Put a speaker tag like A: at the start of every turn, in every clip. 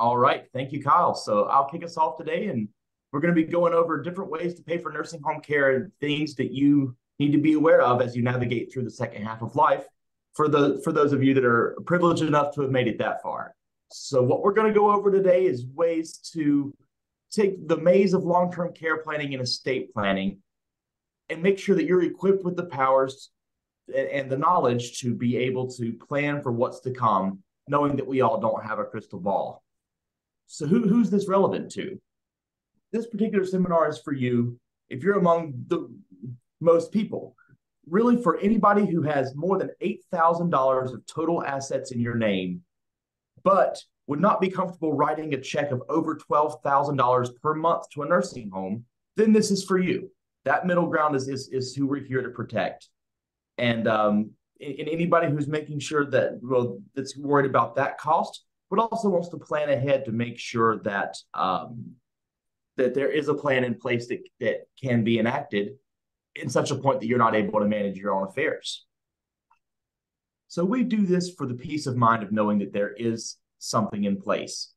A: All right. Thank you, Kyle. So I'll kick us off today, and we're going to be going over different ways to pay for nursing home care and things that you need to be aware of as you navigate through the second half of life for the for those of you that are privileged enough to have made it that far. So what we're going to go over today is ways to take the maze of long-term care planning and estate planning and make sure that you're equipped with the powers and the knowledge to be able to plan for what's to come, knowing that we all don't have a crystal ball. So who, who's this relevant to? This particular seminar is for you if you're among the most people. Really, for anybody who has more than $8,000 of total assets in your name, but would not be comfortable writing a check of over $12,000 per month to a nursing home, then this is for you. That middle ground is, is, is who we're here to protect. And um, and anybody who's making sure that well that's worried about that cost, but also wants to plan ahead to make sure that um, that there is a plan in place that that can be enacted in such a point that you're not able to manage your own affairs. So we do this for the peace of mind of knowing that there is something in place.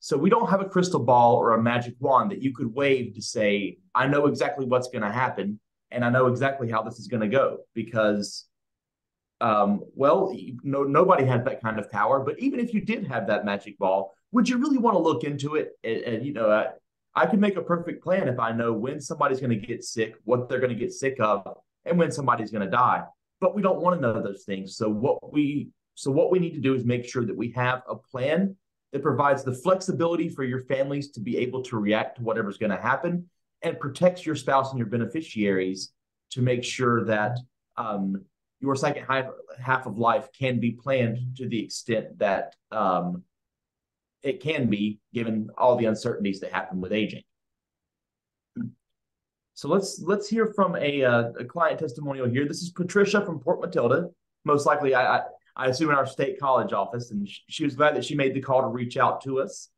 A: So we don't have a crystal ball or a magic wand that you could wave to say, I know exactly what's going to happen and I know exactly how this is going to go because um, well, no, nobody has that kind of power. But even if you did have that magic ball, would you really want to look into it? And, and you know, I, I can make a perfect plan if I know when somebody's going to get sick, what they're going to get sick of, and when somebody's going to die. But we don't want to know those things. So what we so what we need to do is make sure that we have a plan that provides the flexibility for your families to be able to react to whatever's going to happen and protects your spouse and your beneficiaries to make sure that um, your second half, half of life can be planned to the extent that um, it can be given all the uncertainties that happen with aging. So let's let's hear from a, uh, a client testimonial here. This is Patricia from Port Matilda. Most likely, I, I, I assume in our State College office, and she, she, was glad that she made the call to reach out to us.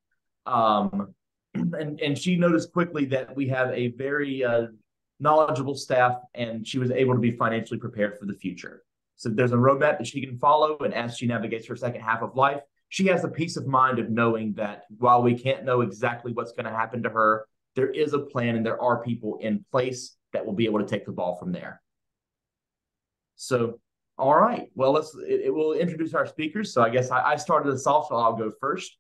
A: Um, and and she noticed quickly that we have a very uh, knowledgeable staff, and she was able to be financially prepared for the future. So there's a roadmap that she can follow, and as she navigates her second half of life, she has the peace of mind of knowing that while we can't know exactly what's going to happen to her, there is a plan and there are people in place that will be able to take the ball from there. So, all right. Well, let's. It, it will introduce our speakers. So I guess I, I started this off, so I'll go first.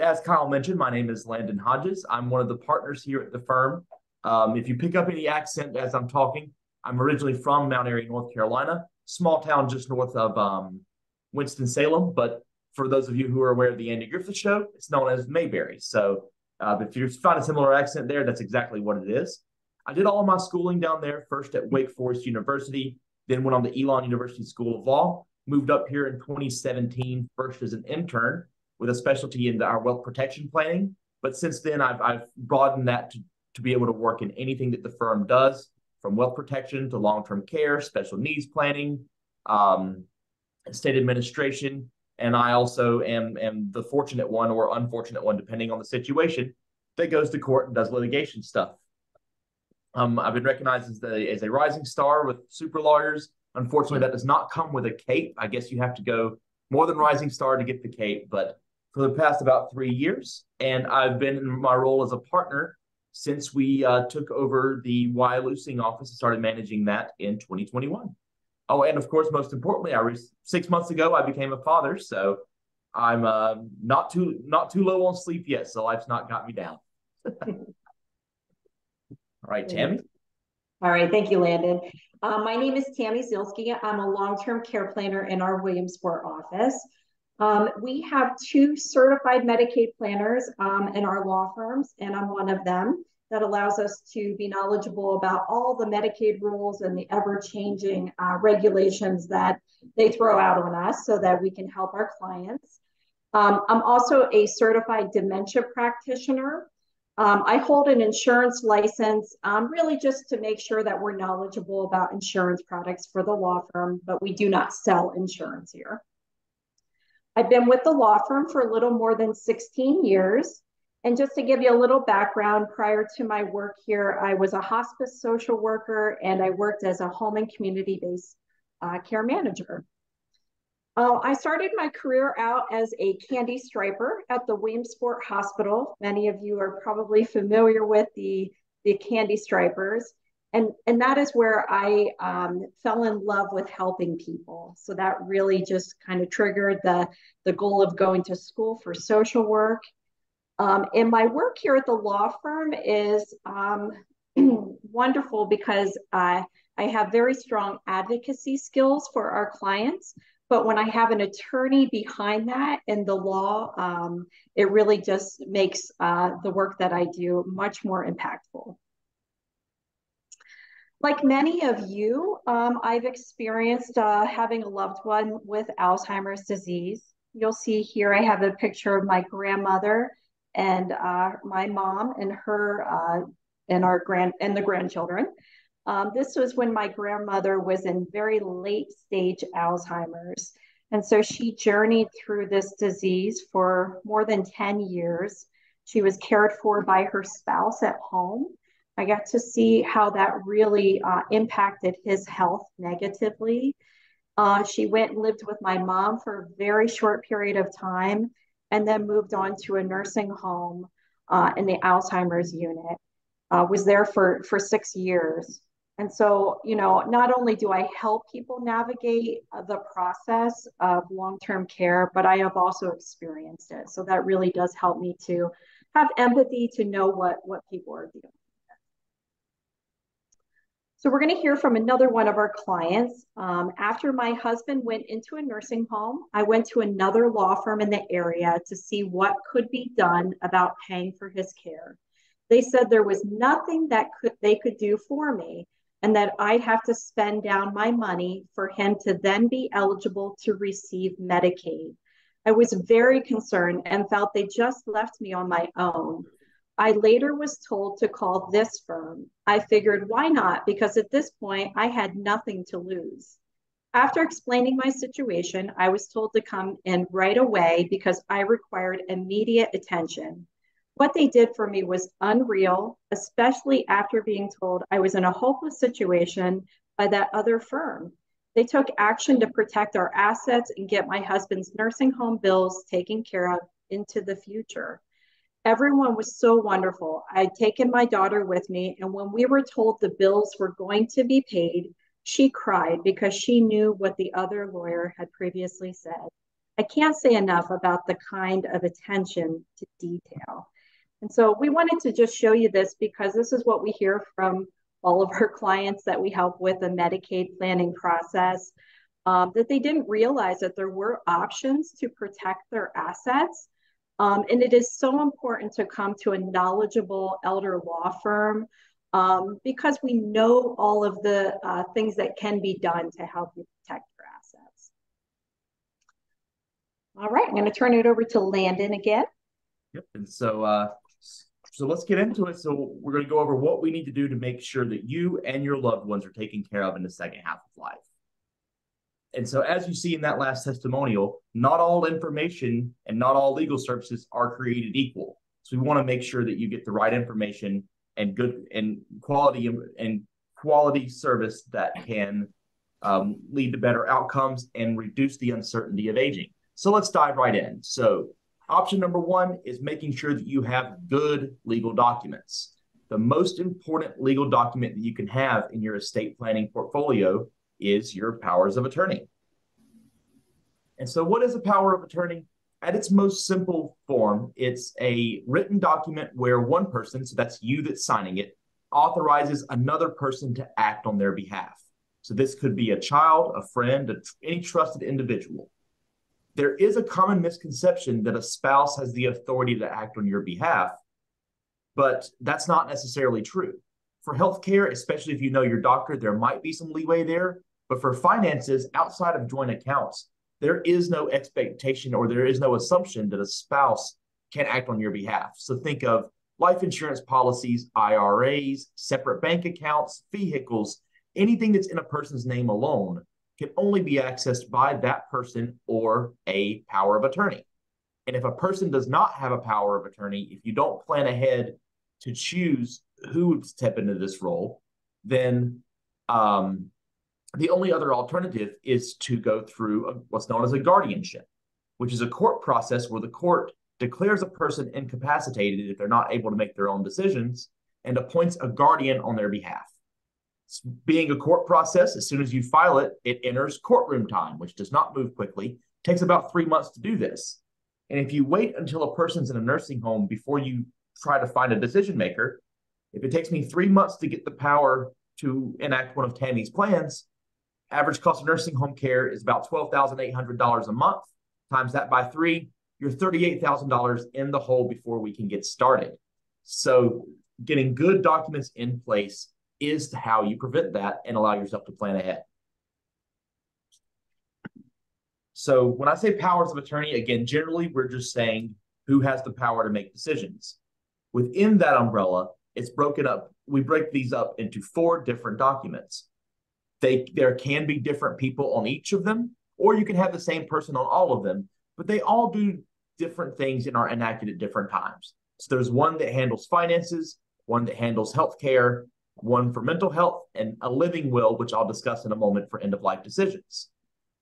A: As Kyle mentioned, my name is Landon Hodges. I'm one of the partners here at the firm. Um, if you pick up any accent as I'm talking, I'm originally from Mount Airy, North Carolina, small town just north of um, Winston-Salem. But for those of you who are aware of the Andy Griffith Show, it's known as Mayberry. So uh, if you find a similar accent there, that's exactly what it is. I did all of my schooling down there, first at Wake Forest University, then went on to Elon University School of Law, moved up here in 2017, first as an intern with a specialty in our wealth protection planning. But since then, I've, I've broadened that to, to be able to work in anything that the firm does, from wealth protection to long-term care, special needs planning, um, estate administration, and I also am am the fortunate one or unfortunate one, depending on the situation, that goes to court and does litigation stuff. Um, I've been recognized as, the, as a rising star with Super Lawyers. Unfortunately, that does not come with a cape. I guess you have to go more than rising star to get the cape. But for the past about three years, and I've been in my role as a partner since we uh, took over the Wyalusing office and started managing that in 2021. Oh, and of course, most importantly, I six months ago. I became a father, so I'm uh, not too not too low on sleep yet. So life's not got me down. All right, Tammy.
B: All right, thank you, Landon. Uh, my name is Tammy Zilske. I'm a long-term care planner in our Williamsport office. Um, we have two certified Medicaid planners um, in our law firms, and I'm one of them that allows us to be knowledgeable about all the Medicaid rules and the ever changing uh, regulations that they throw out on us so that we can help our clients. Um, I'm also a certified dementia practitioner. Um, I hold an insurance license um, really just to make sure that we're knowledgeable about insurance products for the law firm, but we do not sell insurance here. I've been with the law firm for a little more than 16 years. And just to give you a little background, prior to my work here, I was a hospice social worker and I worked as a home and community based uh, care manager. Uh, I started my career out as a candy striper at the Williamsport Hospital. Many of you are probably familiar with the, the candy stripers. And, and that is where I um, fell in love with helping people. So that really just kind of triggered the, the goal of going to school for social work. Um, and my work here at the law firm is um, wonderful because uh, I have very strong advocacy skills for our clients. But when I have an attorney behind that in the law, um, it really just makes uh, the work that I do much more impactful. Like many of you, um, I've experienced uh, having a loved one with Alzheimer's disease. You'll see here I have a picture of my grandmother and uh, my mom and her uh, and our grand and the grandchildren. Um, this was when my grandmother was in very late stage Alzheimer's. And so she journeyed through this disease for more than 10 years. She was cared for by her spouse at home. I got to see how that really uh, impacted his health negatively. Uh, she went and lived with my mom for a very short period of time and then moved on to a nursing home uh, in the Alzheimer's unit. Uh, was there for, for six years. And so, you know, not only do I help people navigate uh, the process of long term care, but I have also experienced it. So that really does help me to have empathy to know what, what people are with. So we're going to hear from another one of our clients. Um, after my husband went into a nursing home, I went to another law firm in the area to see what could be done about paying for his care. They said there was nothing that could they could do for me and that I'd have to spend down my money for him to then be eligible to receive Medicaid. I was very concerned and felt they just left me on my own. I later was told to call this firm. I figured, why not? Because at this point, I had nothing to lose. After explaining my situation, I was told to come in right away because I required immediate attention. What they did for me was unreal, especially after being told I was in a hopeless situation by that other firm. They took action to protect our assets and get my husband's nursing home bills taken care of into the future. Everyone was so wonderful. I'd taken my daughter with me, and when we were told the bills were going to be paid, she cried because she knew what the other lawyer had previously said. I can't say enough about the kind of attention to detail. And so we wanted to just show you this because this is what we hear from all of our clients that we help with the Medicaid planning process, um, that they didn't realize that there were options to protect their assets. Um, and it is so important to come to a knowledgeable elder law firm um, because we know all of the uh, things that can be done to help you protect your assets. All right, I'm going to turn it over to Landon again.
A: Yep. And so uh, so let's get into it. So we're going to go over what we need to do to make sure that you and your loved ones are taken care of in the second half of life. And so, as you see in that last testimonial, not all information and not all legal services are created equal. So we want to make sure that you get the right information and good and quality and quality service that can um, lead to better outcomes and reduce the uncertainty of aging. So let's dive right in. So Option number one is making sure that you have good legal documents. The most important legal document that you can have in your estate planning portfolio is your powers of attorney. And so, what is a power of attorney? At its most simple form, it's a written document where one person, so that's you that's signing it, authorizes another person to act on their behalf. So, this could be a child, a friend, a, any trusted individual there is a common misconception that a spouse has the authority to act on your behalf, but that's not necessarily true. For healthcare, especially if you know your doctor, there might be some leeway there. But for finances outside of joint accounts, there is no expectation or there is no assumption that a spouse can act on your behalf. So think of life insurance policies, IRAs, separate bank accounts, vehicles, anything that's in a person's name alone can only be accessed by that person or a power of attorney. And if a person does not have a power of attorney, if you don't plan ahead to choose who would step into this role, then um, The only other alternative is to go through a, what's known as a guardianship, which is a court process where the court declares a person incapacitated if they're not able to make their own decisions and appoints a guardian on their behalf. Being a court process, as soon as you file it, it enters courtroom time, which does not move quickly. It takes about three months to do this. And if you wait until a person's in a nursing home before you try to find a decision maker, if it takes me three months to get the power to enact one of Tammy's plans, average cost of nursing home care is about $12,800 a month. Times that by three, you're $38,000 in the hole before we can get started. So, getting good documents in place is how you prevent that and allow yourself to plan ahead. So, when I say powers of attorney, again, generally we're just saying who has the power to make decisions. Within that umbrella, it's broken up. We break these up into four different documents. They there can be different people on each of them, or you can have the same person on all of them, but they all do different things and are enacted at different times. So there's one that handles finances, one that handles healthcare, one for mental health, and a living will, which I'll discuss in a moment for end of life decisions.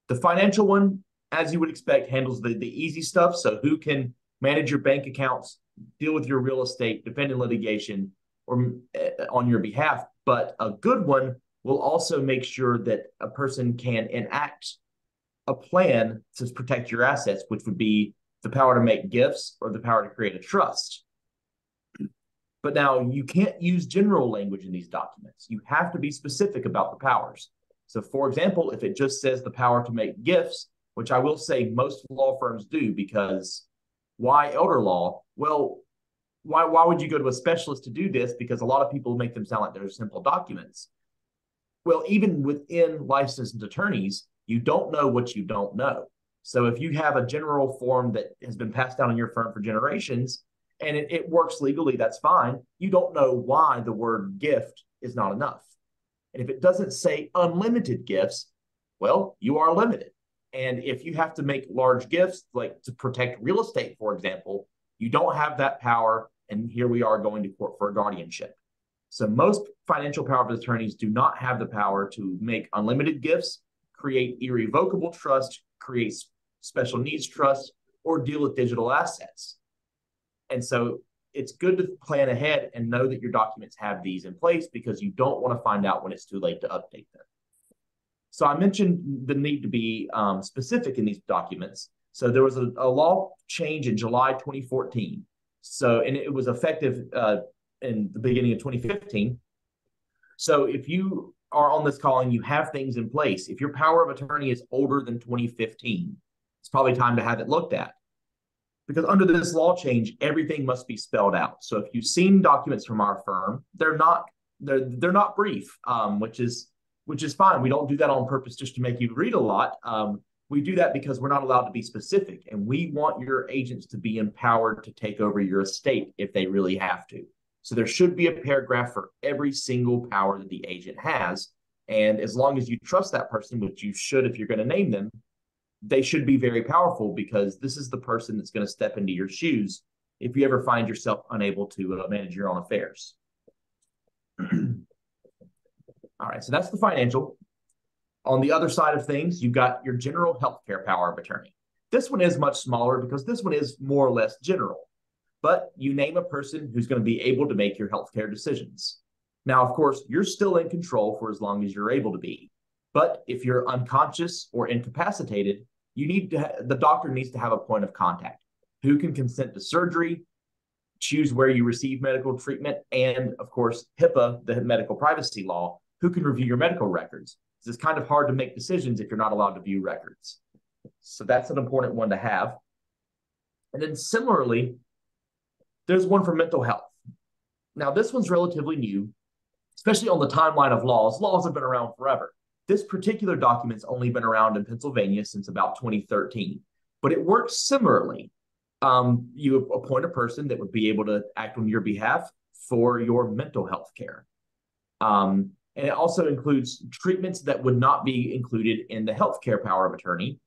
A: The financial one, as you would expect, handles the, the easy stuff. So who can manage your bank accounts, deal with your real estate, defend in litigation, or uh, on your behalf. But a good one will also make sure that a person can enact a plan to protect your assets, which would be the power to make gifts or the power to create a trust. But now you can't use general language in these documents. You have to be specific about the powers. So, for example, if it just says the power to make gifts, which I will say most law firms do, because why elder law? Well, why, why would you go to a specialist to do this? Because a lot of people make them sound like they're simple documents. Well, even within licensed attorneys, you don't know what you don't know. So if you have a general form that has been passed down in your firm for generations and it, it works legally, that's fine. You don't know why the word gift is not enough. And if it doesn't say unlimited gifts, well, you are limited. And if you have to make large gifts, like to protect real estate, for example, you don't have that power. And here we are going to court for a guardianship. So most financial power of attorneys do not have the power to make unlimited gifts, create irrevocable trust, create special needs trust, or deal with digital assets. And so it's good to plan ahead and know that your documents have these in place because you don't want to find out when it's too late to update them. So I mentioned the need to be um, specific in these documents. So there was a, a, law change in July 2014. So and it was effective uh, in the beginning of 2015. So if you are on this call and you have things in place, if your power of attorney is older than 2015, it's probably time to have it looked at. Because under this law change, everything must be spelled out. So if you've seen documents from our firm, they're not they're they're not brief, um, which is which is fine. We don't do that on purpose just to make you read a lot. Um, we do that because we're not allowed to be specific, and we want your agents to be empowered to take over your estate if they really have to. So there should be a paragraph for every single power that the agent has. And as long as you trust that person, which you should if you're going to name them, they should be very powerful because this is the person that's going to step into your shoes if you ever find yourself unable to uh, manage your own affairs. All right, so that's the financial. On the other side of things, you've got your general healthcare power of attorney. This one is much smaller because this one is more or less general but you name a person who's going to be able to make your healthcare decisions. Now, of course, you're still in control for as long as you're able to be. But if you're unconscious or incapacitated, you need to ha- the doctor needs to have a point of contact who can consent to surgery, choose where you receive medical treatment, and of course, HIPAA, the medical privacy law, who can review your medical records. It's kind of hard to make decisions if you're not allowed to view records. So that's an important one to have. And then similarly, there's one for mental health. Now, this one's relatively new, especially on the timeline of laws. Laws have been around forever. This particular document's only been around in Pennsylvania since about 2013, but it works similarly. Um, you appoint a person that would be able to act on your behalf for your mental health care. Um, and it also includes treatments that would not be included in the healthcare power of attorney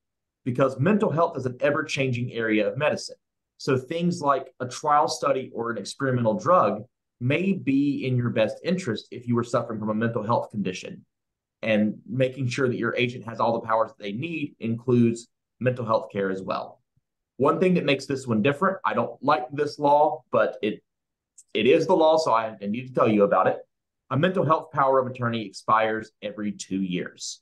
A: because mental health is an ever changing area of medicine. So things like a trial study or an experimental drug may be in your best interest if you were suffering from a mental health condition. And making sure that your agent has all the powers that they need includes mental health care as well. One thing that makes this one different, I don't like this law, but it it is the law, so I need to tell you about it. A mental health power of attorney expires every two years.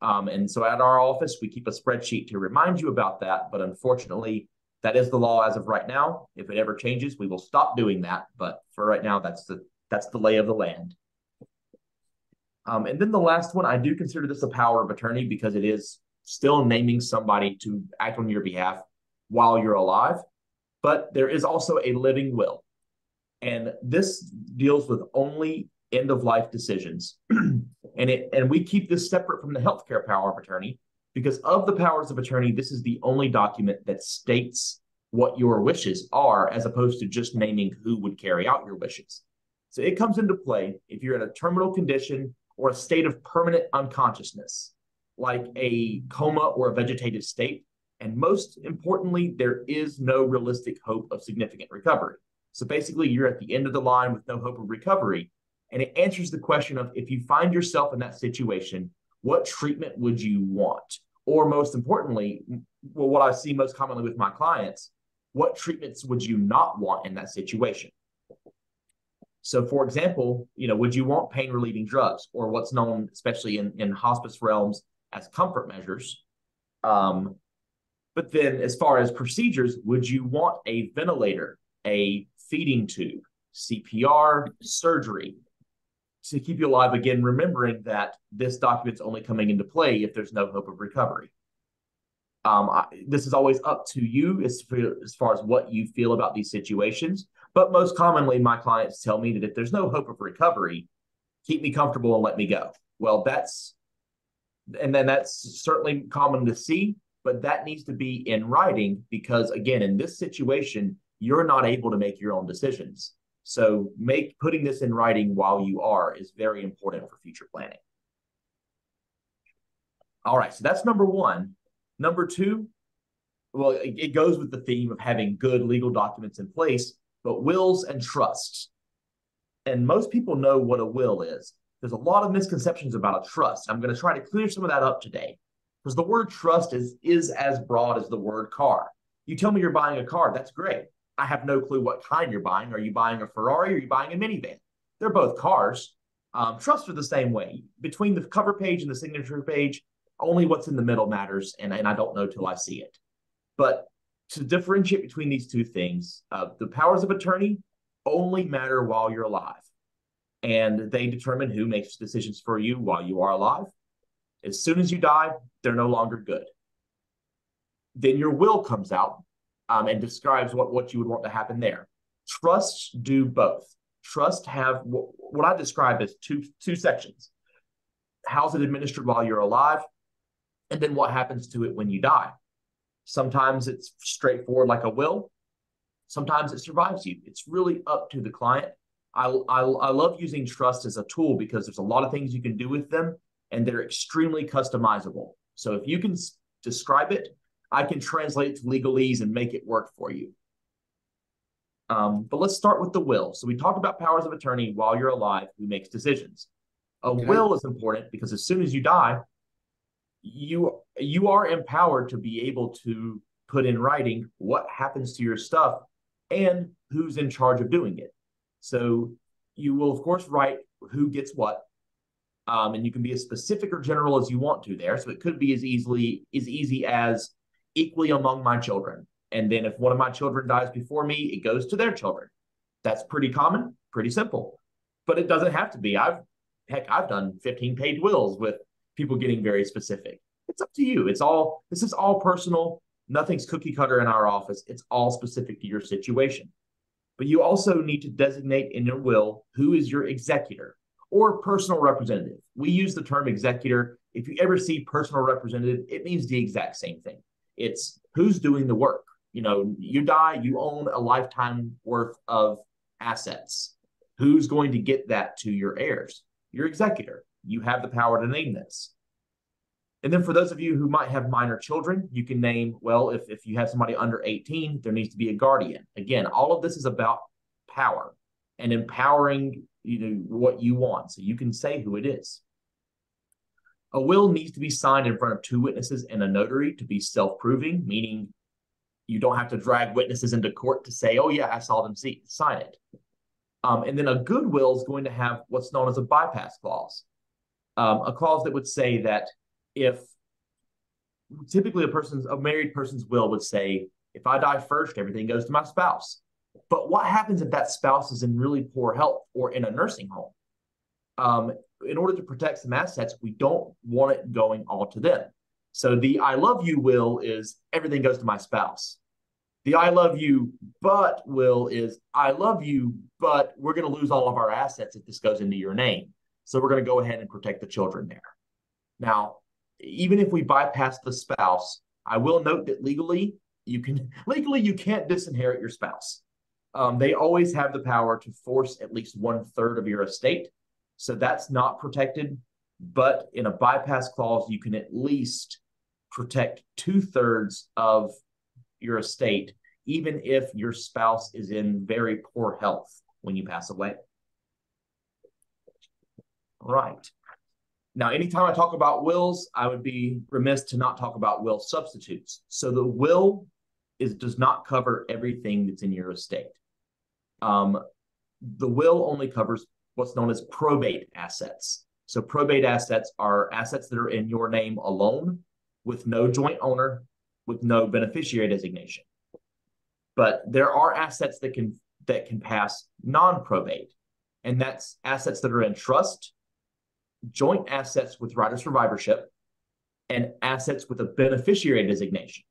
A: Um, and so at our office, we keep a spreadsheet to remind you about that. But unfortunately, that is the law as of right now. If it ever changes, we will stop doing that. But for right now, that's the that's the lay of the land. Um, and then the last one, I do consider this a power of attorney because it is still naming somebody to act on your behalf while you're alive. But there is also a living will. And this deals with only end of life decisions. and it and we keep this separate from the healthcare power of attorney because of the powers of attorney, this is the only document that states what your wishes are as opposed to just naming who would carry out your wishes. So it comes into play if you're in a terminal condition or a state of permanent unconsciousness, like a coma or a vegetative state. And most importantly, there is no realistic hope of significant recovery. So basically, you're at the end of the line with no hope of recovery. And it answers the question of if you find yourself in that situation, what treatment would you want? Or most importantly, well, what I see most commonly with my clients, what treatments would you not want in that situation? So, for example, you know, would you want pain relieving drugs or what's known, especially in, in hospice realms, as comfort measures? Um, but then, as far as procedures, would you want a ventilator, a feeding tube, CPR, surgery to keep you alive? Again, remembering that this document's only coming into play if there's no hope of recovery. Um, I, this is always up to you as, as far as what you feel about these situations. But most commonly, my clients tell me that if there's no hope of recovery, keep me comfortable and let me go. Well, that's, and then that's certainly common to see, but that needs to be in writing because, again, in this situation, you're not able to make your own decisions. So, make putting this in writing while you are is very important for future planning. All right, so that's number one. Number two, well, it, it goes with the theme of having good legal documents in place, but wills and trusts. And most people know what a will is. There's a lot of misconceptions about a trust. I'm going to try to clear some of that up today because the word trust is, is as broad as the word car. You tell me you're buying a car, that's great. I have no clue what kind you're buying. Are you buying a Ferrari or are you buying a minivan? They're both cars. Um, trusts are the same way. Between the cover page and the signature page, only what's in the middle matters, and, and I don't know till I see it. But to differentiate between these two things, uh, the powers of attorney only matter while you're alive, and they determine who makes decisions for you while you are alive. As soon as you die, they're no longer good. Then your will comes out um, and describes what, what you would want to happen there. Trusts do both. Trust have what, I describe as two two sections. How's it administered while you're alive? and then what happens to it when you die. Sometimes it's straightforward like a will. Sometimes it survives you. It's really up to the client. I, I, I love using trust as a tool because there's a lot of things you can do with them and they're extremely customizable. So if you can describe it, I can translate it to legalese and make it work for you. Um, but let's start with the will. So we talked about powers of attorney while you're alive, who makes decisions. A okay. will is important because as soon as you die, you you are empowered to be able to put in writing what happens to your stuff and who's in charge of doing it. So you will of course write who gets what, um, and you can be as specific or general as you want to there. So it could be as easily as easy as equally among my children. And then if one of my children dies before me, it goes to their children. That's pretty common, pretty simple. But it doesn't have to be. I've heck, I've done 15 page wills with people getting very specific. It's up to you. It's all this is all personal. Nothing's cookie cutter in our office. It's all specific to your situation. But you also need to designate in your will who is your executor or personal representative. We use the term executor. If you ever see personal representative, it means the exact same thing. It's who's doing the work. You know, you die, you own a lifetime worth of assets. Who's going to get that to your heirs? Your executor you have the power to name this. And then for those of you who might have minor children, you can name, well, if, if you have somebody under 18, there needs to be a guardian. Again, all of this is about power and empowering you know what you want. So you can say who it is. A will needs to be signed in front of two witnesses and a notary to be self-proving, meaning you don't have to drag witnesses into court to say, oh, yeah, I saw them see, sign it. Um, and then a good will is going to have what's known as a bypass clause, um, a clause that would say that if typically a person's a married person's will would say, if I die first, everything goes to my spouse. But what happens if that spouse is in really poor health or in a nursing home? Um, in order to protect some assets, we don't want it going all to them. So the I love you will is everything goes to my spouse. The I love you, but will is I love you, but we're going to lose all of our assets if this goes into your name. So we're going to go ahead and protect the children there. Now, even if we bypass the spouse, I will note that legally you can legally you can't disinherit your spouse. Um, they always have the power to force at least one third of your estate, so that's not protected. But in a bypass clause, you can at least protect two thirds of your estate, even if your spouse is in very poor health when you pass away. Right. Now, anytime I talk about wills, I would be remiss to not talk about will substitutes. So the will is does not cover everything that's in your estate. Um, the will only covers what's known as probate assets. So probate assets are assets that are in your name alone with no joint owner, with no beneficiary designation. But there are assets that can that can pass non-probate, and that's assets that are in trust, joint assets with of survivorship, and assets with a beneficiary designation.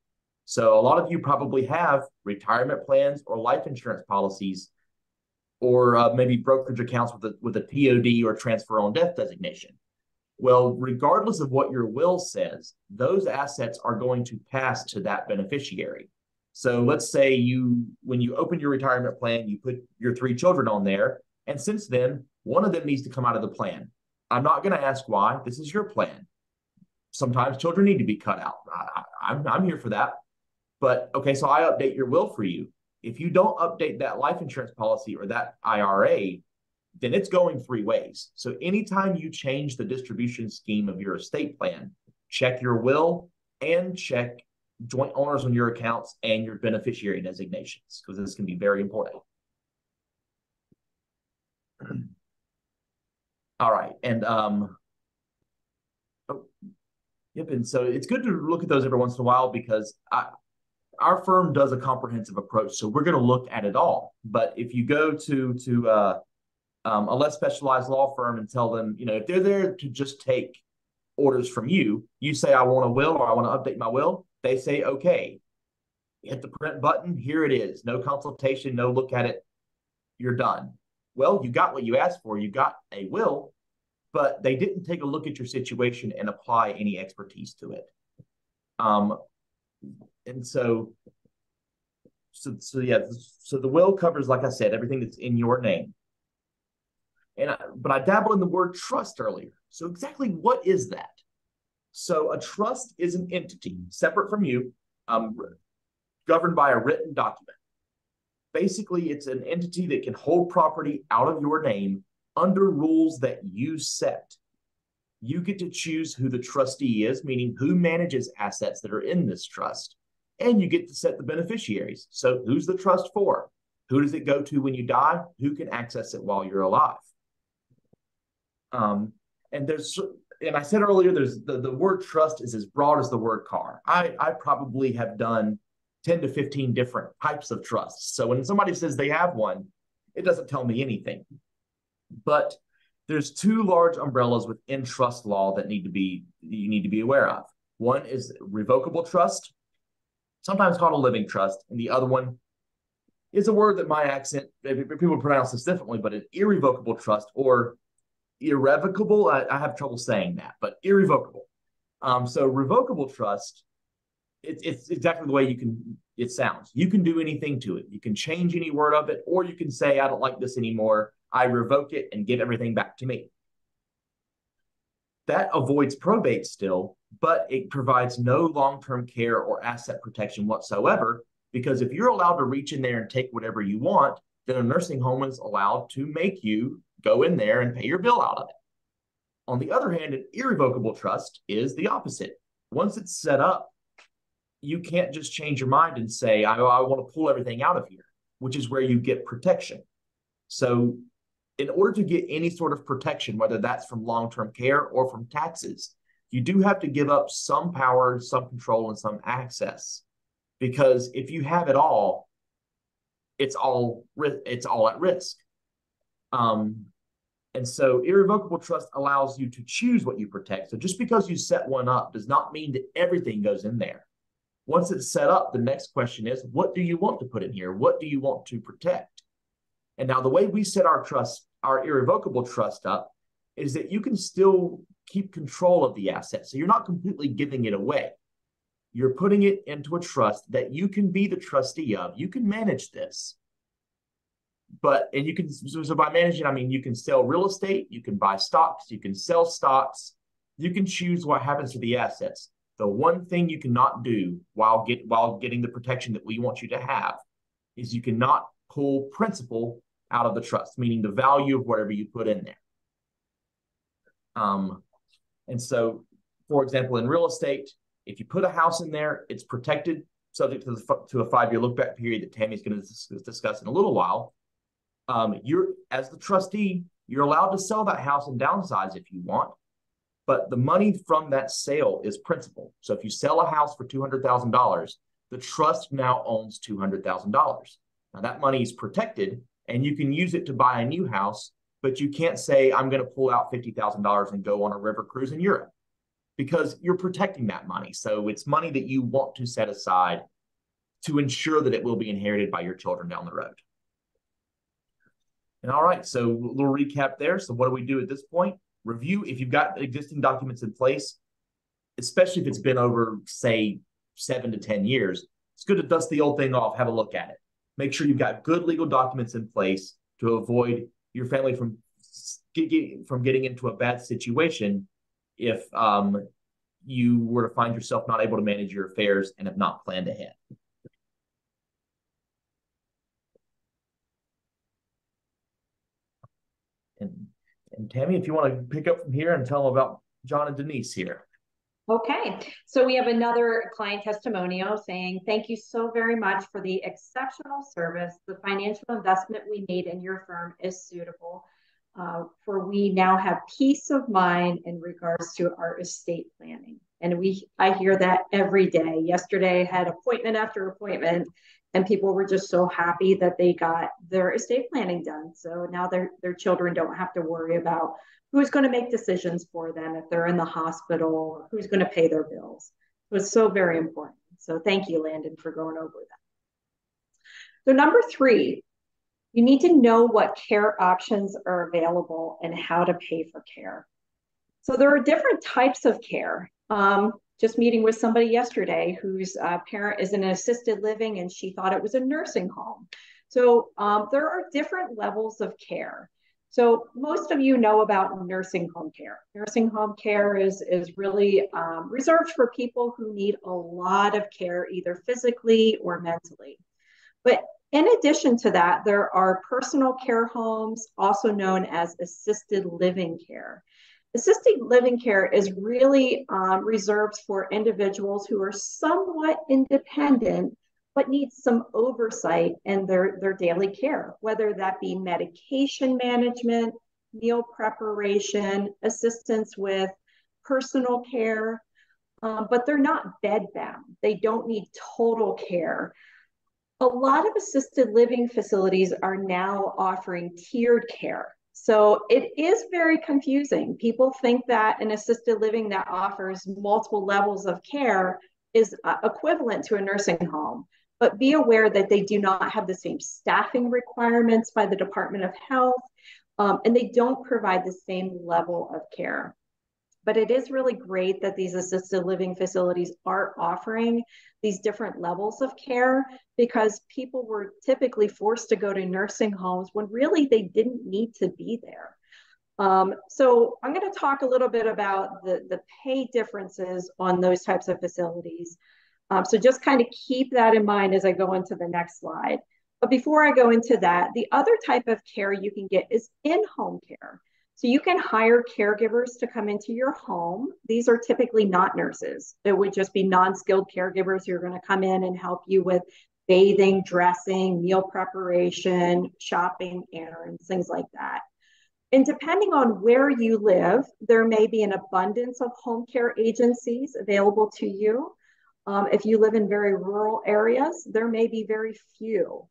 A: So a lot of you probably have retirement plans or life insurance policies, or uh, maybe brokerage accounts with a with a TOD or transfer on death designation. Well, regardless of what your will says, those assets are going to pass to that beneficiary. So let's say you, when you open your retirement plan, you put your three children on there. And since then, one of them needs to come out of the plan. I'm not going to ask why. This is your plan. Sometimes children need to be cut out. I, I'm, I'm here for that. But okay, so I update your will for you. If you don't update that life insurance policy or that IRA, then it's going three ways. So anytime you change the distribution scheme of your estate plan, check your will and check joint owners on your accounts and your beneficiary designations because this can be very important. All right, and um, oh, yep, and so it's good to look at those every once in a while because I, our firm does a comprehensive approach, so we're going to look at it all. But if you go to to uh, um, a less specialized law firm and tell them, you know, if they're there to just take orders from you, you say, I want a will or I want to update my will, they say, okay, hit the print button. Here it is. No consultation, no look at it. You're done. Well, you got what you asked for. You got a will, but they didn't take a look at your situation and apply any expertise to it. Um, and so, so, so yeah, so the will covers, like I said, everything that's in your name. And I, but I dabbled in the word trust earlier. So exactly what is that? So a trust is an entity separate from you, um, governed by a written document. Basically, it's an entity that can hold property out of your name under rules that you set. You get to choose who the trustee is, meaning who manages assets that are in this trust, and you get to set the beneficiaries. So, who's the trust for? Who does it go to when you die? Who can access it while you're alive? Um, and there's and I said earlier, there's the, the word trust is as broad as the word car. I, I probably have done 10 to 15 different types of trusts. So when somebody says they have one, it doesn't tell me anything. But there's two large umbrellas within trust law that need to be you need to be aware of. One is revocable trust, sometimes called a living trust, and the other one is a word that my accent people pronounce this differently, but an irrevocable trust or irrevocable. I, I, have trouble saying that, but irrevocable. Um, so revocable trust, it, it's exactly the way you can it sounds. You can do anything to it. You can change any word of it, or you can say, I don't like this anymore. I revoke it and give everything back to me. That avoids probate still, but it provides no long-term care or asset protection whatsoever. Because if you're allowed to reach in there and take whatever you want, then a nursing home is allowed to make you go in there and pay your bill out of it. On the other hand, an irrevocable trust is the opposite. Once it's set up, you can't just change your mind and say, I, I want to pull everything out of here, which is where you get protection. So, in order to get any sort of protection, whether that's from long term care or from taxes, you do have to give up some power, some control, and some access. Because if you have it all, it's all it's all at risk. Um, and so irrevocable trust allows you to choose what you protect. So just because you set one up does not mean that everything goes in there. Once it's set up, the next question is, what do you want to put in here? What do you want to protect? And now the way we set our trust, our irrevocable trust up, is that you can still keep control of the asset. So you're not completely giving it away. You're putting it into a trust that you can be the trustee of. You can manage this but and you can so by managing i mean you can sell real estate you can buy stocks you can sell stocks you can choose what happens to the assets the one thing you cannot do while get while getting the protection that we want you to have is you cannot pull principal out of the trust meaning the value of whatever you put in there um and so for example in real estate if you put a house in there it's protected subject to, the, to a five-year look-back period that tammy's going to discuss in a little while um, you're as the trustee, you're allowed to sell that house and downsize if you want, but the money from that sale is principal. So if you sell a house for two hundred thousand dollars, the trust now owns two hundred thousand dollars. Now that money is protected, and you can use it to buy a new house, but you can't say I'm going to pull out fifty thousand dollars and go on a river cruise in Europe because you're protecting that money. So it's money that you want to set aside to ensure that it will be inherited by your children down the road. And all right, so a little recap there. So what do we do at this point? Review if you've got existing documents in place, especially if it's been over, say, seven to 10 years. It's good to dust the old thing off, have a look at it. Make sure you've got good legal documents in place to avoid your family from from getting into a bad situation if um, you were to find yourself not able to manage your affairs and have not planned ahead. And, and Tammy, if you want to pick up from here and tell them about John and Denise here.
B: Okay, so we have another client testimonial saying, Thank you so very much for the exceptional service. The financial investment we made in your firm is suitable, uh, for we now have peace of mind in regards to our estate planning. And we, I hear that every day. Yesterday, I had appointment after appointment, and people were just so happy that they got their estate planning done. So now their their children don't have to worry about who's going to make decisions for them if they're in the hospital, who's going to pay their bills. It was so very important. So thank you, Landon, for going over that. So number three, you need to know what care options are available and how to pay for care. So there are different types of care. Um, just meeting with somebody yesterday whose uh, parent is in an assisted living and she thought it was a nursing home. So um, there are different levels of care. So most of you know about nursing home care. Nursing home care is, is really um, reserved for people who need a lot of care, either physically or mentally. But in addition to that, there are personal care homes, also known as assisted living care. Assisted living care is really um, reserved for individuals who are somewhat independent but needs some oversight in their, their daily care, whether that be medication management, meal preparation, assistance with personal care, um, but they're not bedbound. They don't need total care. A lot of assisted living facilities are now offering tiered care. So it is very confusing. People think that an assisted living that offers multiple levels of care is uh, equivalent to a nursing home. But be aware that they do not have the same staffing requirements by the Department of Health, um, and they don't provide the same level of care. But it is really great that these assisted living facilities are offering these different levels of care because people were typically forced to go to nursing homes when really they didn't need to be there. Um, so I'm going to talk a little bit about the, the pay differences on those types of facilities. Um, so just kind of keep that in mind as I go into the next slide. But before I go into that, the other type of care you can get is in-home care. So you can hire caregivers to come into your home. These are typically not nurses. It would just be non-skilled caregivers who are going to come in and help you with bathing, dressing, meal preparation, shopping errands, things like that. And depending on where you live, there may be an abundance of home care agencies available to you. Um, if you live in very rural areas, there may be very few.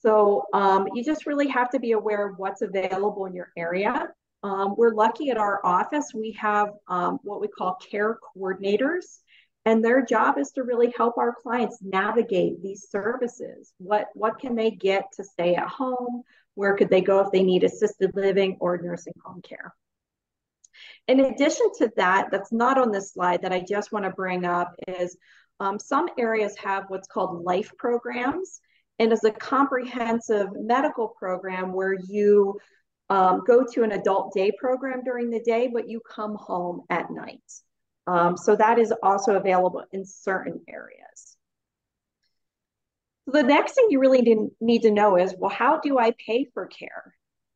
B: So um, you just really have to be aware of what's available in your area um, we're lucky at our office, we have um, what we call care coordinators, and their job is to really help our clients navigate these services. What, what can they get to stay at home? Where could they go if they need assisted living or nursing home care? In addition to that, that's not on this slide that I just want to bring up is um, some areas have what's called life programs and is a comprehensive medical program where you um, go to an adult day program during the day, but you come home at night. Um, so that is also available in certain areas. The next thing you really didn't need to know is, well, how do I pay for care?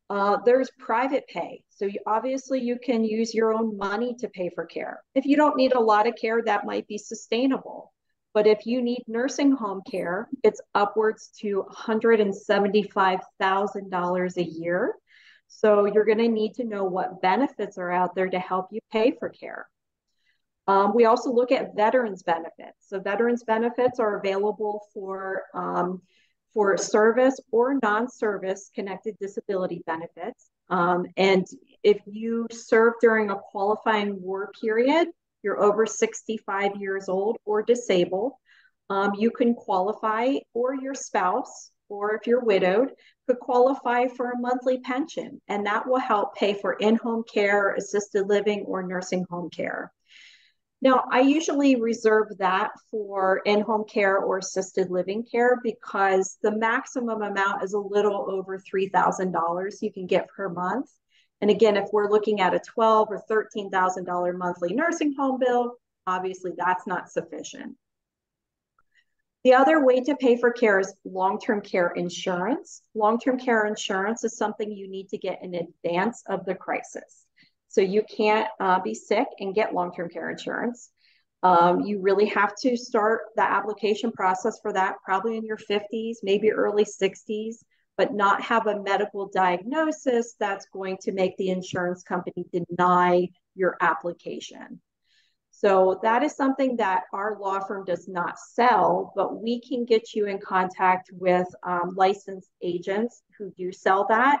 B: Uh, there's private pay. So you, obviously you can use your own money to pay for care. If you don't need a lot of care, that might be sustainable. But if you need nursing home care, it's upwards to $175,000 a year. So you're going to need to know what benefits are out there to help you pay for care. Um, we also look at veterans benefits. So veterans benefits are available for um, for service or non-service connected disability benefits. Um, and if you serve during a qualifying war period, you're over 65 years old or disabled, um, you can qualify, or your spouse, or if you're widowed, could qualify for a monthly pension, and that will help pay for in home care, assisted living, or nursing home care. Now, I usually reserve that for in home care or assisted living care because the maximum amount is a little over $3,000 you can get per month. And again, if we're looking at a 12 or $13,000 monthly nursing home bill, obviously that's not sufficient. The other way to pay for care is long-term care insurance. Long-term care insurance is something you need to get in advance of the crisis. So you can't uh, be sick and get long-term care insurance. Um, you really have to start the application process for that probably in your 50s, maybe early 60s, but not have a medical diagnosis that's going to make the insurance company deny your application. So that is something that our law firm does not sell, but we can get you in contact with um, licensed agents who do sell that.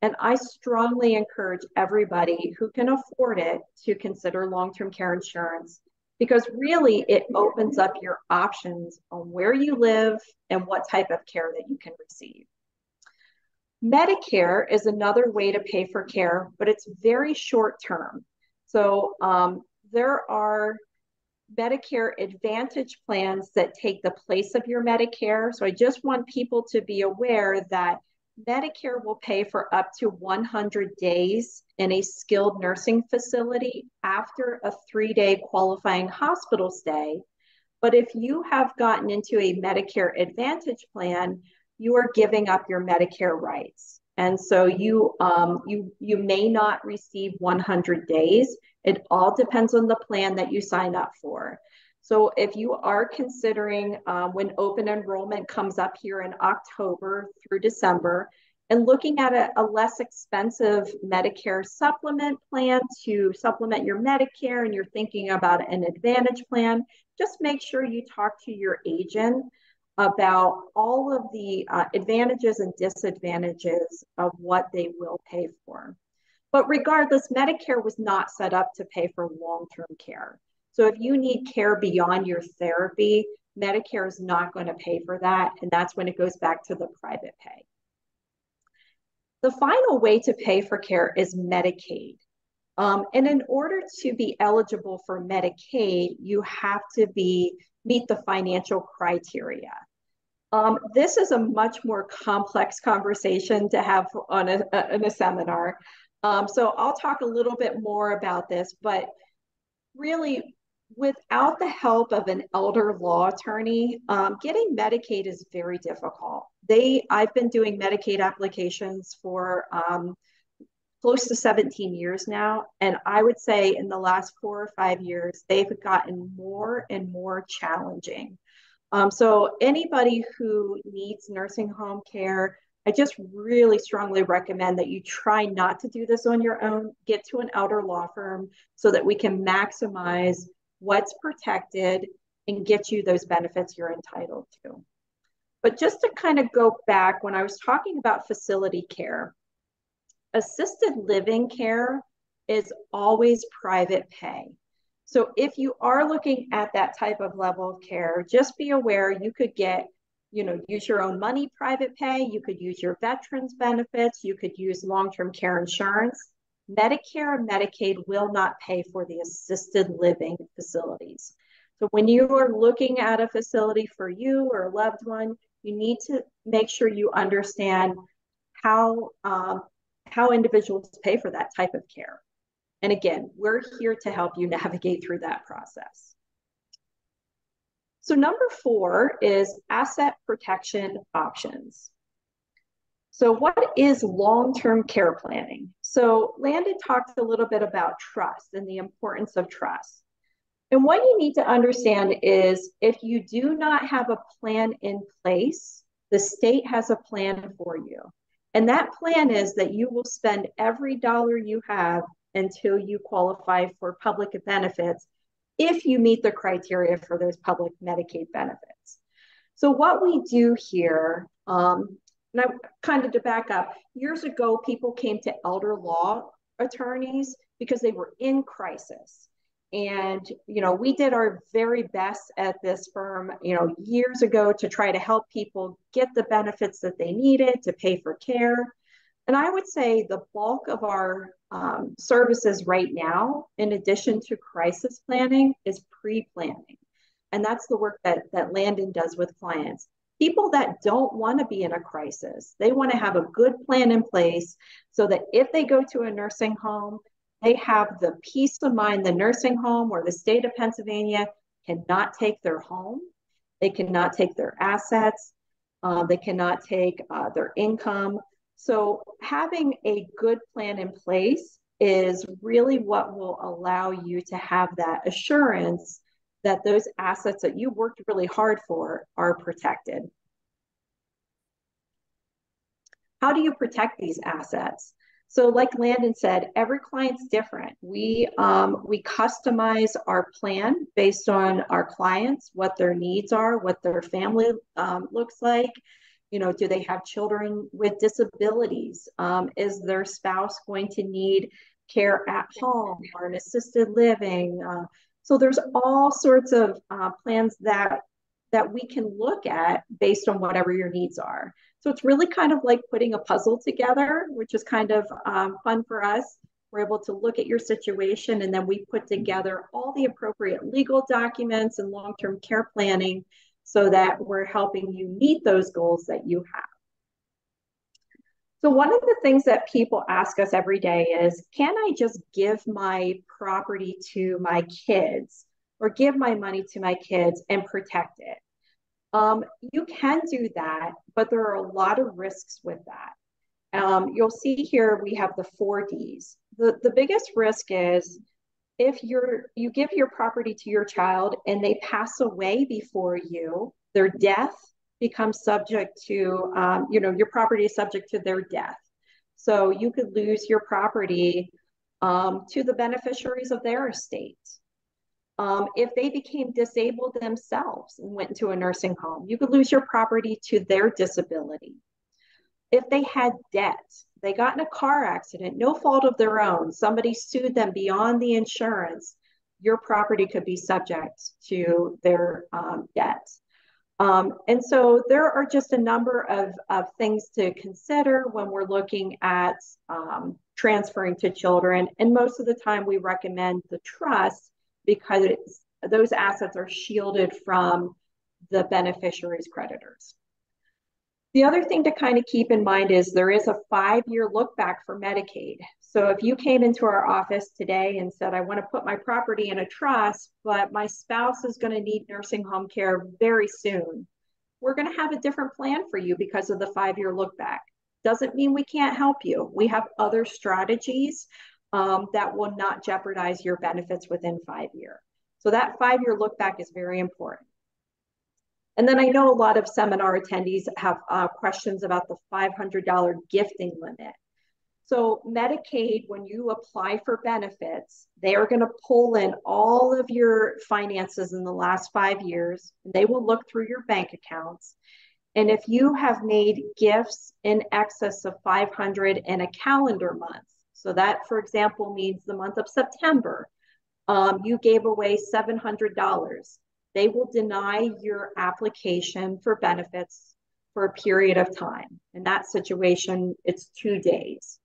B: And I strongly encourage everybody who can afford it to consider long term care insurance because really it opens up your options on where you live and what type of care that you can receive. Medicare is another way to pay for care, but it's very short term. So um, there are Medicare Advantage plans that take the place of your Medicare. So I just want people to be aware that Medicare will pay for up to 100 days in a skilled nursing facility after a three day qualifying hospital stay. But if you have gotten into a Medicare Advantage plan, you are giving up your Medicare rights. And so you um, you you may not receive 100 days. It all depends on the plan that you sign up for. So if you are considering uh, when open enrollment comes up here in October through December, and looking at a, a, less expensive Medicare supplement plan to supplement your Medicare, and you're thinking about an Advantage plan, just make sure you talk to your agent about all of the uh, advantages and disadvantages of what they will pay for. But regardless, Medicare was not set up to pay for long term care. So if you need care beyond your therapy, Medicare is not going to pay for that. And that's when it goes back to the private pay. The final way to pay for care is Medicaid. Um, and in order to be eligible for Medicaid, you have to be meet the financial criteria. Um, this is a much more complex conversation to have on a, a, in a seminar. Um, so I'll talk a little bit more about this, but really without the help of an elder law attorney, um, getting Medicaid is very difficult. They, I've been doing Medicaid applications for um, close to 17 years now. And I would say in the last four or five years, they've gotten more and more challenging. Um, so, anybody who needs nursing home care, I just really strongly recommend that you try not to do this on your own. Get to an elder law firm so that we can maximize what's protected and get you those benefits you're entitled to. But just to kind of go back, when I was talking about facility care, assisted living care is always private pay. So if you are looking at that type of level of care, just be aware you could get, you know, use your own money private pay, you could use your veterans benefits, you could use long-term care insurance. Medicare and Medicaid will not pay for the assisted living facilities. So when you are looking at a facility for you or a loved one, you need to make sure you understand how um, how individuals pay for that type of care. And again, we're here to help you navigate through that process. So number four is asset protection options. So what is long-term care planning? So Landon talked a little bit about trust and the importance of trust. And what you need to understand is if you do not have a plan in place, the state has a plan for you. And that plan is that you will spend every dollar you have until you qualify for public benefits if you meet the criteria for those public Medicaid benefits. So, what we do here, um, and I kind of to back up, years ago, people came to elder law attorneys because they were in crisis. And, you know, we did our very best at this firm, you know, years ago to try to help people get the benefits that they needed to pay for care. And I would say the bulk of our um, services right now, in addition to crisis planning, is pre planning. And that's the work that, that Landon does with clients. People that don't want to be in a crisis, they want to have a good plan in place so that if they go to a nursing home, they have the peace of mind the nursing home or the state of Pennsylvania cannot take their home, they cannot take their assets, uh, they cannot take uh, their income. So, having a good plan in place is really what will allow you to have that assurance that those assets that you worked really hard for are protected. How do you protect these assets? So, like Landon said, every client's different. We um, we customize our plan based on our clients, what their needs are, what their family um, looks like. You know, do they have children with disabilities? Um, is their spouse going to need care at home or an assisted living? Uh, so there's all sorts of uh, plans that that we can look at based on whatever your needs are. So it's really kind of like putting a puzzle together, which is kind of um, fun for us. We're able to look at your situation and then we put together all the appropriate legal documents and long term care planning so that we're helping you meet those goals that you have. So, one of the things that people ask us every day is Can I just give my property to my kids or give my money to my kids and protect it? Um, you can do that, but there are a lot of risks with that. Um, you'll see here we have the four Ds. The, the biggest risk is if you're you give your property to your child and they pass away before you, their death becomes subject to um, you know your property is subject to their death. So you could lose your property um, to the beneficiaries of their estate. Um, if they became disabled themselves and went into a nursing home, you could lose your property to their disability. If they had debt, they got in a car accident, no fault of their own, somebody sued them beyond the insurance, your property could be subject to their um, debt. Um, and so there are just a number of, of things to consider when we're looking at um, transferring to children. And most of the time, we recommend the trust because those assets are shielded from the beneficiary's creditors. The other thing to kind of keep in mind is there is a five year look back for Medicaid. So if you came into our office today and said, I want to put my property in a trust, but my spouse is going to need nursing home care very soon, we're going to have a different plan for you because of the five year look back. Doesn't mean we can't help you. We have other strategies um, that will not jeopardize your benefits within five years. So that five-year look back is very important. And then I know a lot of seminar attendees have uh, questions about the $500 gifting limit. So Medicaid, when you apply for benefits, they are going to pull in all of your finances in the last five years. They will look through your bank accounts. And if you have made gifts in excess of 500 in a calendar month, so that, for example, means the month of September, um, you gave away $700. They will deny your application for benefits for a period of time. In that situation, it's two days.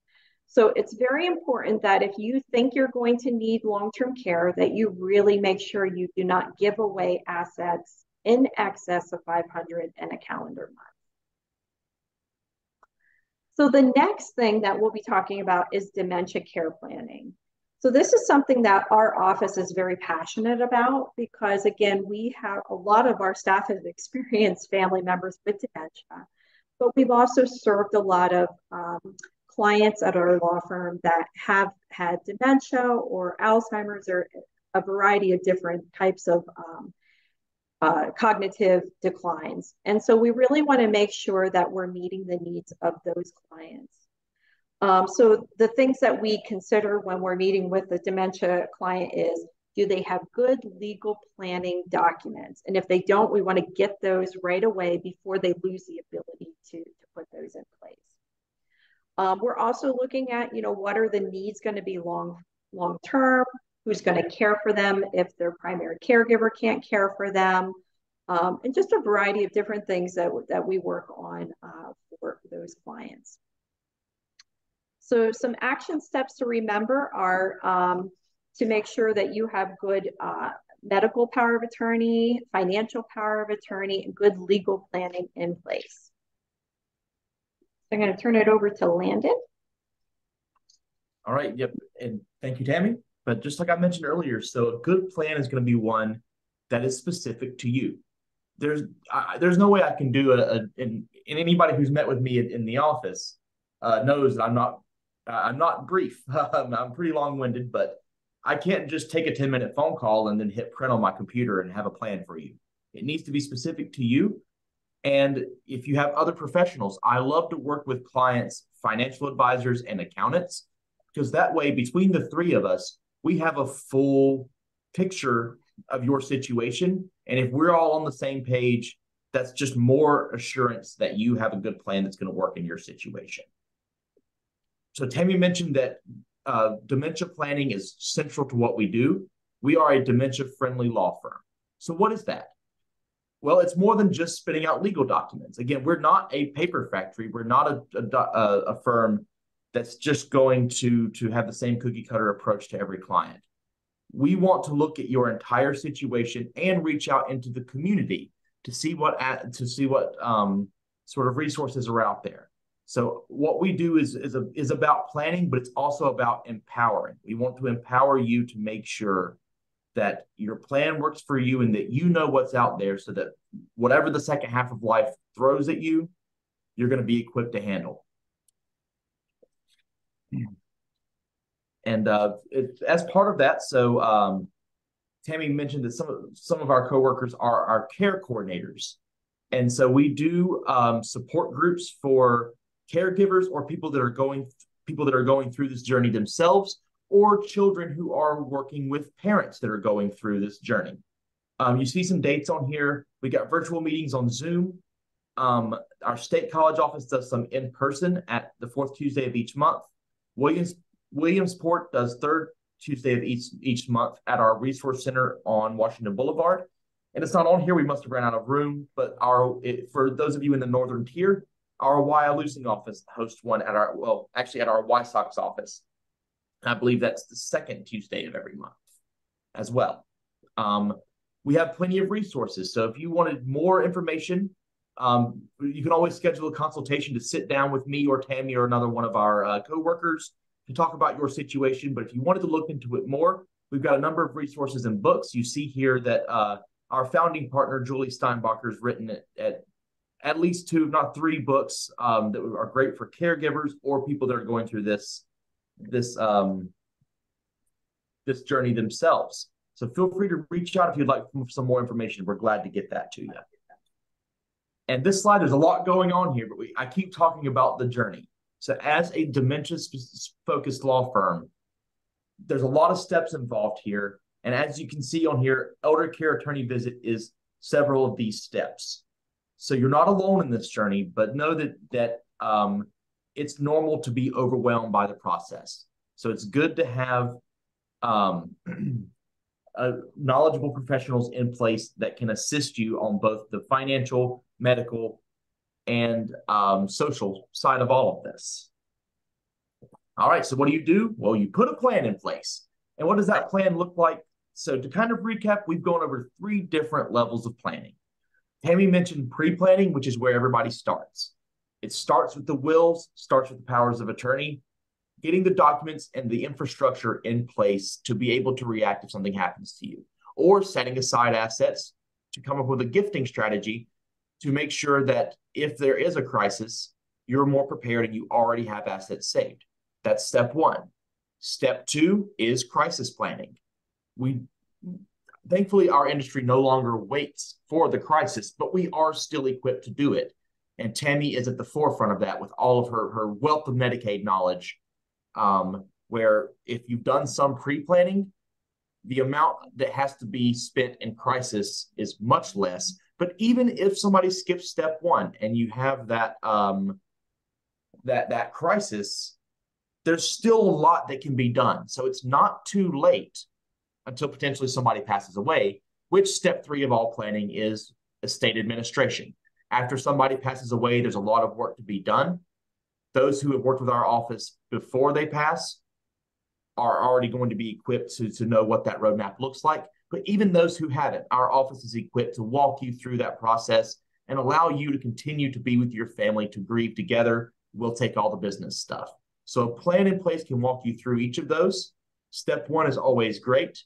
B: So it's very important that if you think you're going to need long-term care, that you really make sure you do not give away assets in excess of 500 in a calendar month. So the next thing that we'll be talking about is dementia care planning. So this is something that our office is very passionate about because again, we have a lot of our staff have experienced family members with dementia, but we've also served a lot of um, clients at our law firm that have had dementia or Alzheimer's or a variety of different types of um, uh, cognitive declines. And so we really want to make sure that we're meeting the needs of those clients. Um, so the things that we consider when we're meeting with the dementia client is, do they have good legal planning documents? And if they don't, we want to get those right away before they lose the ability to, to put those in place. Um, we're also looking at, you know, what are the needs going to be long, long term? Who's going to care for them if their primary caregiver can't care for them? Um, and just a variety of different things that, that we work on uh, for those clients. So some action steps to remember are um, to make sure that you have good uh, medical power of attorney, financial power of attorney, and good legal planning in place. I'm going to turn it over to Landon.
A: All right. Yep. And thank you, Tammy. But just like I mentioned earlier, so a good plan is going to be one that is specific to you. There's uh, there's no way I can do a, a and, anybody who's met with me in, in the office uh, knows that I'm not I'm not brief. I'm pretty long winded, but I can't just take a 10 minute phone call and then hit print on my computer and have a plan for you. It needs to be specific to you and if you have other professionals, I love to work with clients, financial advisors, and accountants, because that way, between the three of us, we have a full picture of your situation. And if we're all on the same page, that's just more assurance that you have a good plan that's going to work in your situation. So, Tammy mentioned that uh, dementia planning is central to what we do. We are a dementia friendly law firm. So, what is that? Well, it's more than just spitting out legal documents. Again, we're not a paper factory. We're not a, a, a firm that's just going to, to have the same cookie cutter approach to every client. We want to look at your entire situation and reach out into the community to see what to see what um, sort of resources are out there. So what we do is is, a, is about planning, but it's also about empowering. We want to empower you to make sure that your plan works for you and that you know what's out there so that whatever the second half of life throws at you, you're going to be equipped to handle. And uh, it, as part of that, so um, Tammy mentioned that some of some of our coworkers are our care coordinators, and so we do um, support groups for caregivers or people that are going people that are going through this journey themselves or children who are working with parents that are going through this journey. Um, you see some dates on here. We got virtual meetings on Zoom. Um, our State College office does some in person at the fourth Tuesday of each month. Williams Williamsport does third Tuesday of each each month at our resource center on Washington Boulevard. And it's not on here. We must have ran out of room. But our it, for those of you in the northern tier, our Wyalusing office hosts one at our well, actually at our Wysox office I believe that's the second Tuesday of every month as well. Um, we have plenty of resources. So if you wanted more information, um, you can always schedule a consultation to sit down with me or Tammy or another one of our uh, coworkers to talk about your situation. But if you wanted to look into it more, we've got a number of resources and books. You see here that uh, our founding partner, Julie Steinbacher, has written at, at at least two, if not three books um, that are great for caregivers or people that are going through this this um, this journey themselves. So feel free to reach out if you'd like some more information. We're glad to get that to you. And this slide, there's a lot going on here, but we, I keep talking about the journey. So as a dementia-focused law firm, there's a lot of steps involved here. And as you can see on here, elder care attorney visit is several of these steps. So you're not alone in this journey, but know that that um, it's normal to be overwhelmed by the process. So it's good to have um, uh, knowledgeable professionals in place that can assist you on both the financial, medical, and um, social side of all of this. All right, so what do you do? Well, you put a plan in place. And what does that plan look like? So, to kind of recap, we've gone over three different levels of planning. Tammy mentioned pre planning, which is where everybody starts. It starts with the wills, starts with the powers of attorney, getting the documents and the infrastructure in place to be able to react if something happens to you, or setting aside assets to come up with a gifting strategy to make sure that if there is a crisis, you're more prepared and you already have assets saved. That's step one. Step two is crisis planning. We thankfully our industry no longer waits for the crisis, but we are still equipped to do it. And Tammy is at the forefront of that with all of her her wealth of Medicaid knowledge. Um, where if you've done some pre-planning, the amount that has to be spent in crisis is much less but even if somebody skips step one and you have that um, that that crisis, there's still a lot that can be done. So it's not too late until potentially somebody passes away. Which step three of all planning is estate administration. After somebody passes away, there's a lot of work to be done. Those who have worked with our office before they pass are already going to be equipped to, to know what that roadmap looks like. But even those who haven't, our office is equipped to walk you through that process and allow you to continue to be with your family to grieve together. We'll take all the business stuff. So a plan in place can walk you through each of those. Step one is always great.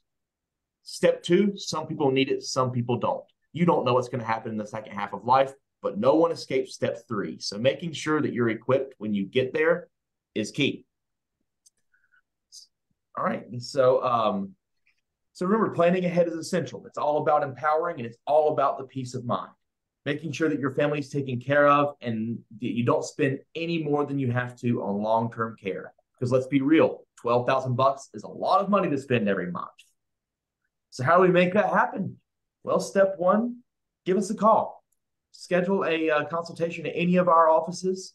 A: Step two, some people need it, some people don't. You don't know what's going to happen in the second half of life, but no one escapes step three. So making sure that you're equipped when you get there is key. All right. And so um, so remember, planning ahead is essential. It's all about empowering and it's all about the peace of mind. Making sure that your family is taken care of and that you don't spend any more than you have to on long-term care. Because let's be real, 12,000 bucks is a lot of money to spend every month. So how do we make that happen? Well, step one, give us a call. Schedule a uh, consultation at any of our offices.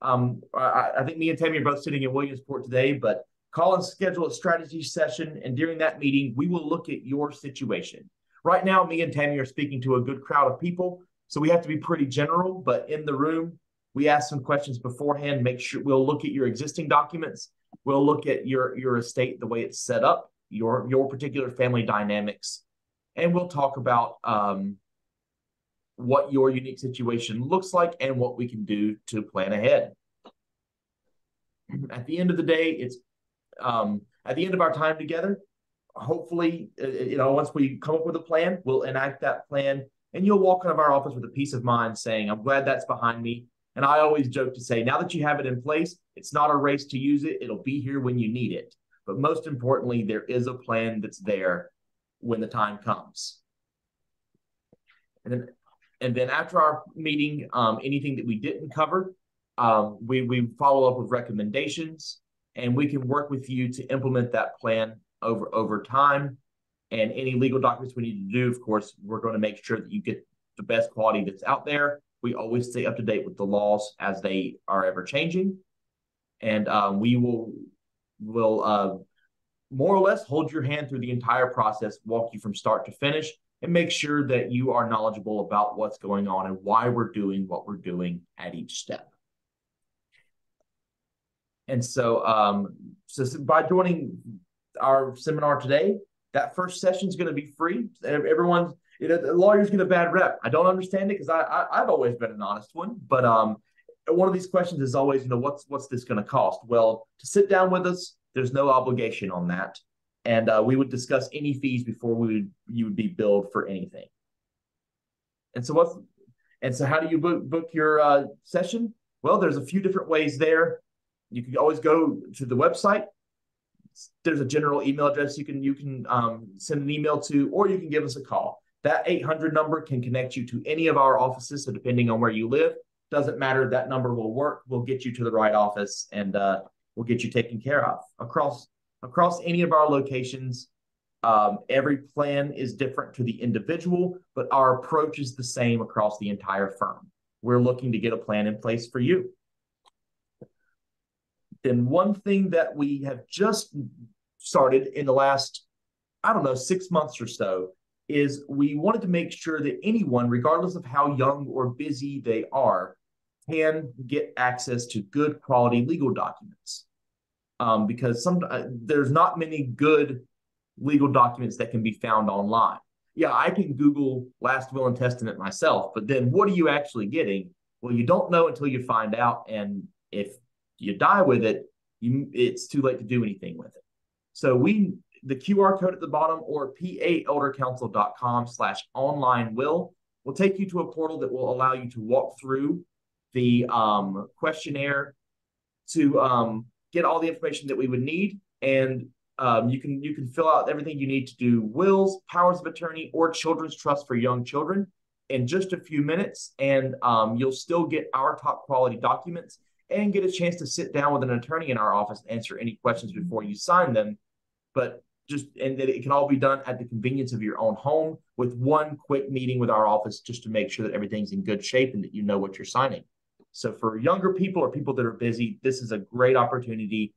A: Um, I, I think me and Tammy are both sitting in Williamsport today, but Call and schedule a strategy session, and during that meeting, we will look at your situation. Right now, me and Tammy are speaking to a good crowd of people, so we have to be pretty general, but in the room, we ask some questions beforehand, make sure we'll look at your existing documents, we'll look at your, your estate, the way it's set up, your, your particular family dynamics, and we'll talk about um, what your unique situation looks like and what we can do to plan ahead. At the end of the day, it's um, at the end of our time together, hopefully, uh, uh, you know, once we come up with a plan, we'll enact that plan, and you'll walk out of our office with a peace of mind, saying, "I'm glad that's behind me." And I always joke to say, now that you have it in place, it's not a race to use it; it'll be here when you need it. But most importantly, there is a plan that's there when the time comes. And then, and then after our meeting, um, anything that we didn't cover, um, we we follow up with recommendations and we can work with you to implement that plan over over time. And any legal documents we need to do, of course, we're going to make sure that you get the best quality that's out there. We always stay up to date with the laws as they are ever changing, and um, we will will uh, more or less hold your hand through the entire process, walk you from start to finish, and make sure that you are knowledgeable about what's going on and why we're doing what we're doing at each step. And so, um, so by joining our seminar today, that first session is going to be free. Everyone's you know, the lawyers get a bad rep. I don't understand it because I, I have always been an honest one. But um, one of these questions is always, you know, what's what's this going to cost? Well, to sit down with us, there's no obligation on that, and uh, we would discuss any fees before we would you would be billed for anything. And so what's And so, how do you book book your uh, session? Well, there's a few different ways there. You can always go to the website. There's a general email address you can you can um, send an email to, or you can give us a call. That 800 number can connect you to any of our offices. So depending on where you live, doesn't matter. That number will work. We'll get you to the right office and uh, we'll get you taken care of across across any of our locations. Um, every plan is different to the individual, but our approach is the same across the entire firm. We're looking to get a plan in place for you. Then one thing that we have just started in the last, I don't know, six months or so is we wanted to make sure that anyone, regardless of how young or busy they are, can get access to good quality legal documents. Um, because some uh, there's not many good legal documents that can be found online. Yeah, I can Google last will and testament myself, but then what are you actually getting? Well, you don't know until you find out, and if you die with it, you it's too late to do anything with it. So we the QR code at the bottom or paeldercounsel.com slash online will will take you to a portal that will allow you to walk through the um, questionnaire to um, get all the information that we would need and um, you can you can fill out everything you need to do wills powers of attorney or children's trust for young children in just a few minutes and um, you'll still get our top quality documents and get a chance to sit down with an attorney in our office and answer any questions before you sign them but just and that it can all be done at the convenience of your own home with one quick meeting with our office just to make sure that everything's in good shape and that you know what you're signing. So for younger people or people that are busy, this is a great opportunity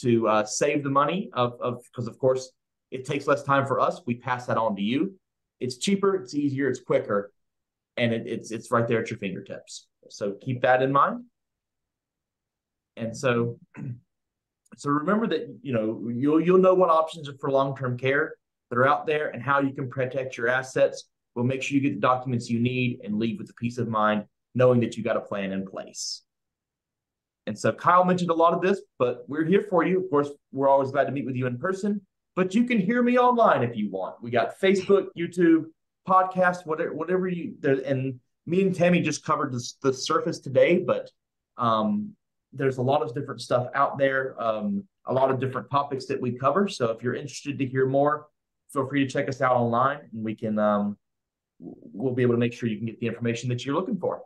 A: to uh, save the money of of because of course it takes less time for us. We pass that on to you. It's cheaper, it's easier, it's quicker, and it, it's it's right there at your fingertips. So keep that in mind. And so so remember that you know you'll you'll know what options are for long-term care that are out there and how you can protect your assets. We'll make sure you get the documents you need and leave with the peace of mind knowing that you got a plan in place. And so Kyle mentioned a lot of this, but we're here for you. Of course, we're always glad to meet with you in person, but you can hear me online if you want. We got Facebook, YouTube, podcast, whatever, whatever you there. And me and Tammy just covered the, the surface today, but um, there's a lot of different stuff out there, um, a lot of different topics that we cover. So if you're interested to hear more, feel free to check us out online, and we can um, we'll be able to make sure you can get the information that you're looking for.